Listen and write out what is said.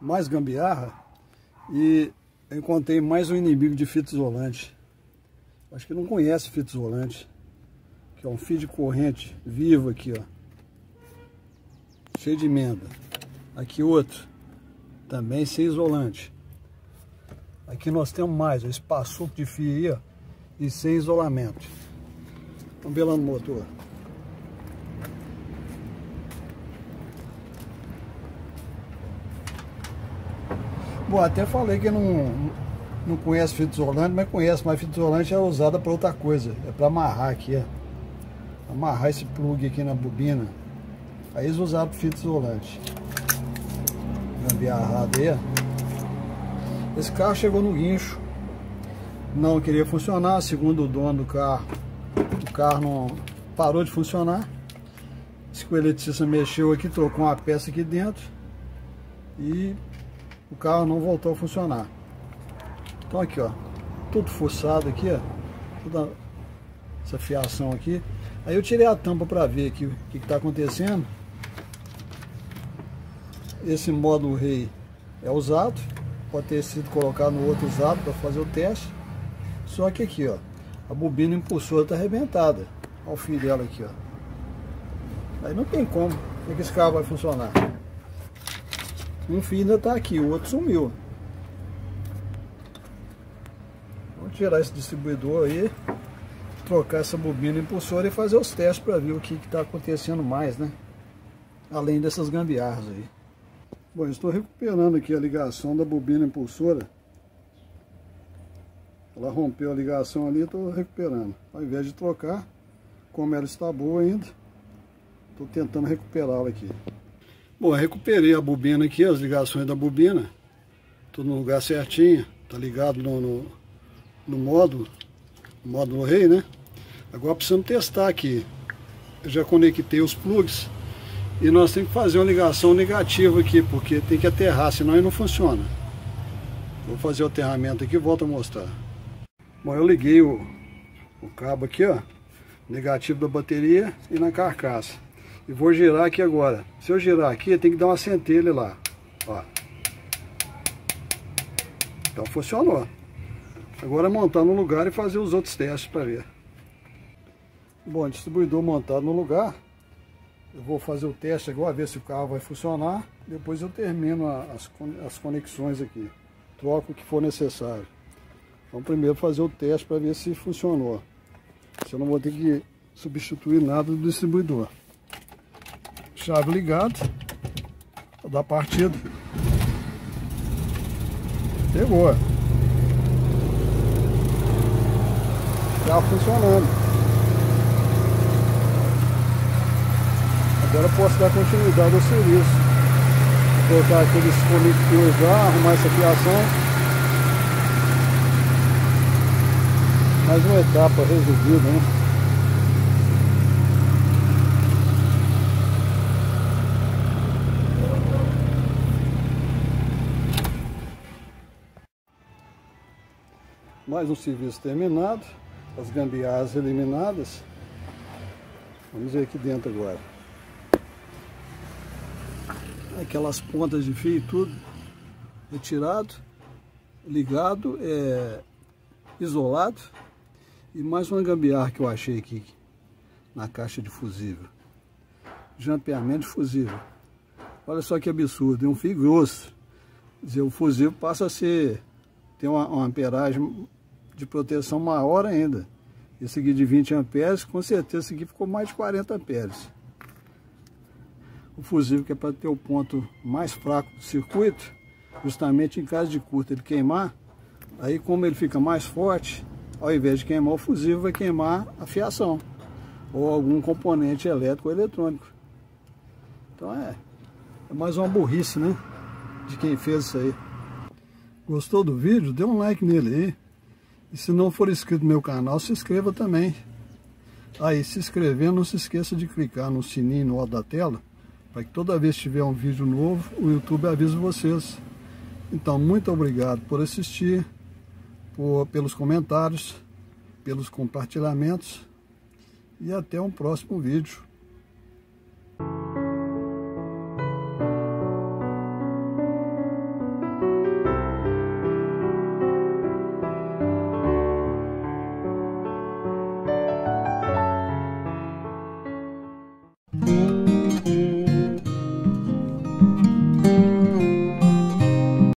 mais gambiarra e encontrei mais um inimigo de fita isolante. Acho que não conhece fita isolante. Que é um fio de corrente vivo aqui, ó. Cheio de emenda. Aqui outro. Também sem isolante. Aqui nós temos mais, ó, espaço de fio aí, ó. E sem isolamento. Vamos ver lá no motor. Bom, até falei que não, não conhece fita isolante, mas conhece, mas fita isolante é usada para outra coisa. É para amarrar aqui, ó. Amarrar esse plug aqui na bobina. Aí eles usaram fita isolante. Gambiarrada aí. Esse carro chegou no guincho. Não queria funcionar, segundo o dono do carro. O carro não parou de funcionar. Esse o eletricista mexeu aqui, trocou uma peça aqui dentro. E o carro não voltou a funcionar. Então aqui, ó, tudo forçado aqui, ó, toda essa fiação aqui. Aí eu tirei a tampa para ver aqui o que está acontecendo. Esse módulo rei é usado, pode ter sido colocado no outro usado para fazer o teste. Só que aqui, ó, a bobina impulsora está arrebentada. Olha o fio dela aqui, ó. Aí não tem como, como é que esse carro vai funcionar. Um fio ainda está aqui, o outro sumiu. Vamos tirar esse distribuidor aí, trocar essa bobina impulsora e fazer os testes para ver o que está acontecendo mais, né? Além dessas gambiarras aí. Bom, estou recuperando aqui a ligação da bobina impulsora. Ela rompeu a ligação ali, estou recuperando. Ao invés de trocar, como ela está boa ainda, estou tentando recuperá-la aqui. Bom, recuperei a bobina aqui, as ligações da bobina. Tudo no lugar certinho. Tá ligado no, no, no módulo. módulo rei, né? Agora precisamos testar aqui. Eu já conectei os plugs. E nós temos que fazer uma ligação negativa aqui, porque tem que aterrar, senão ele não funciona. Vou fazer o aterramento aqui e volto a mostrar. Bom, eu liguei o, o cabo aqui, ó. Negativo da bateria e na carcaça. E vou girar aqui agora. Se eu girar aqui, tem que dar uma centelha lá. Ó. Então funcionou. Agora é montar no lugar e fazer os outros testes para ver. Bom, distribuidor montado no lugar. Eu vou fazer o teste agora, ver se o carro vai funcionar. Depois eu termino as, as conexões aqui. Troco o que for necessário. Vamos primeiro fazer o teste para ver se funcionou. Se eu não vou ter que substituir nada do distribuidor chave ligada, da partida. Pegou. Já funcionando. Agora posso dar continuidade ao serviço. Colocar aqueles conectores lá, arrumar essa fiação. Mais uma etapa resolvida, né? Mais um serviço terminado, as gambiarras eliminadas. Vamos ver aqui dentro agora. Aquelas pontas de fio tudo retirado, ligado, é, isolado. E mais uma gambiarra que eu achei aqui na caixa de fusível. Jampeamento de fusível. Olha só que absurdo, é um fio grosso. Quer dizer, o fusível passa a ser, tem uma, uma amperagem de proteção maior ainda. Esse aqui de 20 amperes, com certeza esse aqui ficou mais de 40 amperes. O fusível que é para ter o ponto mais fraco do circuito, justamente em caso de curta ele queimar, aí como ele fica mais forte, ao invés de queimar o fusível, vai queimar a fiação ou algum componente elétrico ou eletrônico. Então é, é mais uma burrice, né? De quem fez isso aí. Gostou do vídeo? Dê um like nele aí. E se não for inscrito no meu canal, se inscreva também. Aí, se inscrever, não se esqueça de clicar no sininho no alto da tela, para que toda vez que tiver um vídeo novo, o YouTube avise vocês. Então, muito obrigado por assistir, por, pelos comentários, pelos compartilhamentos e até um próximo vídeo.